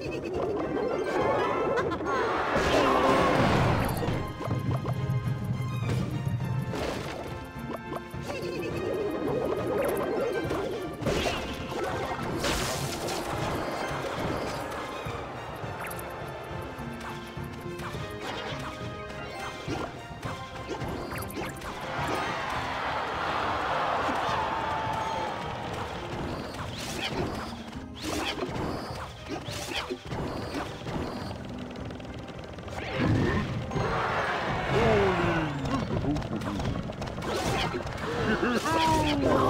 ハハハハ! Oh!